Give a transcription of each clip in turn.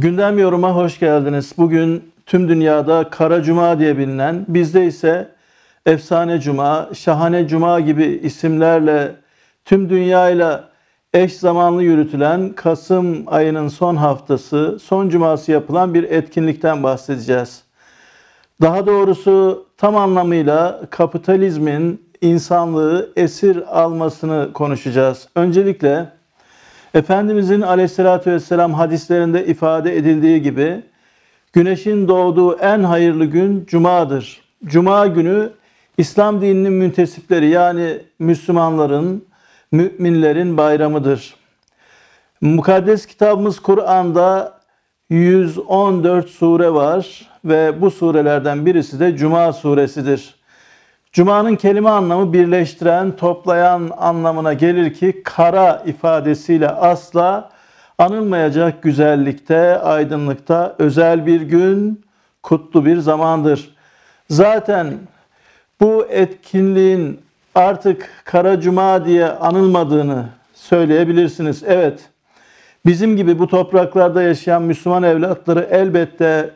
Gündem yoruma hoş geldiniz. Bugün tüm dünyada Kara Cuma diye bilinen, bizde ise Efsane Cuma, Şahane Cuma gibi isimlerle tüm dünyayla eş zamanlı yürütülen Kasım ayının son haftası, son cuması yapılan bir etkinlikten bahsedeceğiz. Daha doğrusu tam anlamıyla kapitalizmin insanlığı esir almasını konuşacağız. Öncelikle Efendimizin aleyhissalatü vesselam hadislerinde ifade edildiği gibi güneşin doğduğu en hayırlı gün cumadır. Cuma günü İslam dininin müntesipleri yani Müslümanların, müminlerin bayramıdır. Mukaddes kitabımız Kur'an'da 114 sure var ve bu surelerden birisi de Cuma suresidir. Cuma'nın kelime anlamı birleştiren, toplayan anlamına gelir ki kara ifadesiyle asla anılmayacak güzellikte, aydınlıkta özel bir gün, kutlu bir zamandır. Zaten bu etkinliğin artık Kara Cuma diye anılmadığını söyleyebilirsiniz. Evet, bizim gibi bu topraklarda yaşayan Müslüman evlatları elbette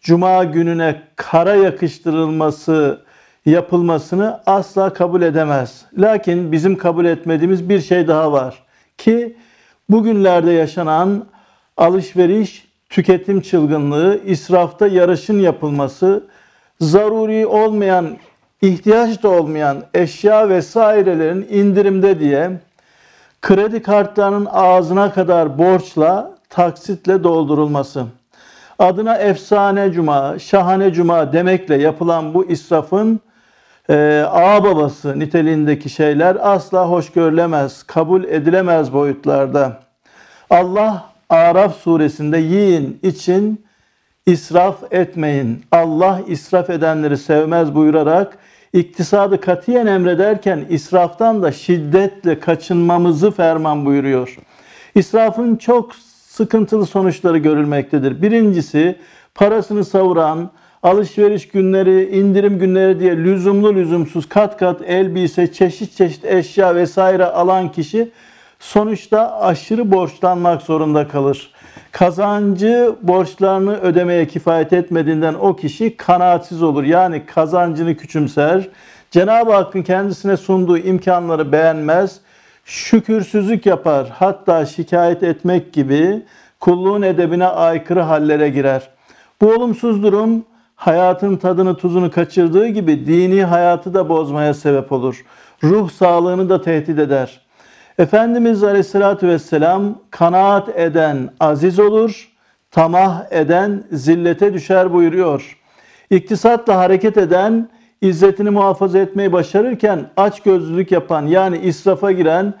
Cuma gününe kara yakıştırılması yapılmasını asla kabul edemez. Lakin bizim kabul etmediğimiz bir şey daha var ki bugünlerde yaşanan alışveriş, tüketim çılgınlığı, israfta yarışın yapılması, zaruri olmayan, ihtiyaç da olmayan eşya vesairelerin indirimde diye kredi kartlarının ağzına kadar borçla, taksitle doldurulması. Adına efsane cuma, şahane cuma demekle yapılan bu israfın e, ağa babası niteliğindeki şeyler asla hoş görülemez, kabul edilemez boyutlarda. Allah Araf suresinde yiyin için israf etmeyin. Allah israf edenleri sevmez buyurarak iktisadı katiyen emrederken israftan da şiddetle kaçınmamızı ferman buyuruyor. İsrafın çok sıkıntılı sonuçları görülmektedir. Birincisi parasını savuran, alışveriş günleri, indirim günleri diye lüzumlu lüzumsuz kat kat elbise, çeşit çeşit eşya vesaire alan kişi sonuçta aşırı borçlanmak zorunda kalır. Kazancı borçlarını ödemeye kifayet etmediğinden o kişi kanaatsiz olur. Yani kazancını küçümser. Cenab-ı Hakk'ın kendisine sunduğu imkanları beğenmez. Şükürsüzlük yapar. Hatta şikayet etmek gibi kulluğun edebine aykırı hallere girer. Bu olumsuz durum hayatın tadını tuzunu kaçırdığı gibi dini hayatı da bozmaya sebep olur. Ruh sağlığını da tehdit eder. Efendimiz Aleyhisselatü Vesselam kanaat eden aziz olur, tamah eden zillete düşer buyuruyor. İktisatla hareket eden izzetini muhafaza etmeyi başarırken aç gözlülük yapan yani israfa giren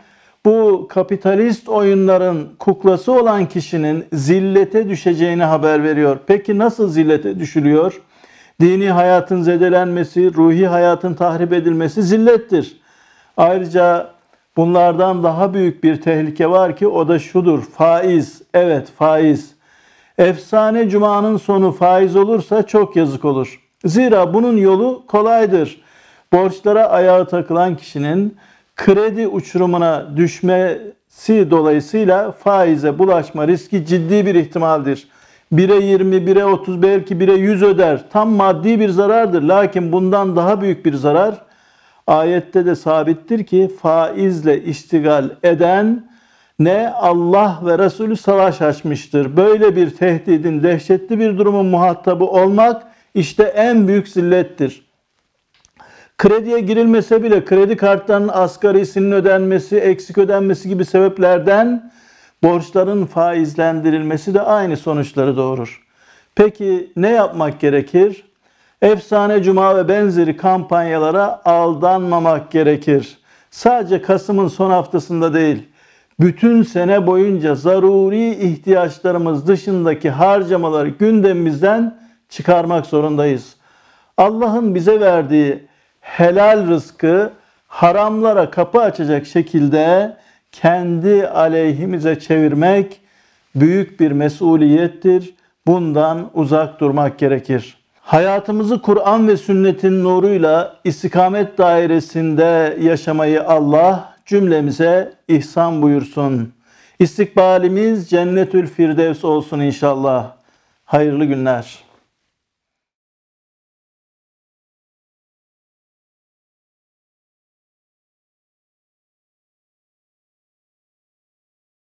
bu kapitalist oyunların kuklası olan kişinin zillete düşeceğini haber veriyor. Peki nasıl zillete düşülüyor? Dini hayatın zedelenmesi, ruhi hayatın tahrip edilmesi zillettir. Ayrıca bunlardan daha büyük bir tehlike var ki o da şudur. Faiz. Evet faiz. Efsane cumanın sonu faiz olursa çok yazık olur. Zira bunun yolu kolaydır. Borçlara ayağı takılan kişinin kredi uçurumuna düşmesi dolayısıyla faize bulaşma riski ciddi bir ihtimaldir. 1'e 20, 1'e 30 belki 1'e 100 öder. Tam maddi bir zarardır. Lakin bundan daha büyük bir zarar ayette de sabittir ki faizle iştigal eden ne Allah ve Resulü savaş açmıştır. Böyle bir tehdidin dehşetli bir durumun muhatabı olmak işte en büyük zillettir. Krediye girilmese bile kredi kartlarının asgarisinin ödenmesi, eksik ödenmesi gibi sebeplerden borçların faizlendirilmesi de aynı sonuçları doğurur. Peki ne yapmak gerekir? Efsane Cuma ve benzeri kampanyalara aldanmamak gerekir. Sadece Kasım'ın son haftasında değil, bütün sene boyunca zaruri ihtiyaçlarımız dışındaki harcamaları gündemimizden çıkarmak zorundayız. Allah'ın bize verdiği helal rızkı haramlara kapı açacak şekilde kendi aleyhimize çevirmek büyük bir mesuliyettir. Bundan uzak durmak gerekir. Hayatımızı Kur'an ve sünnetin nuruyla istikamet dairesinde yaşamayı Allah cümlemize ihsan buyursun. İstikbalimiz cennetül firdevs olsun inşallah. Hayırlı günler.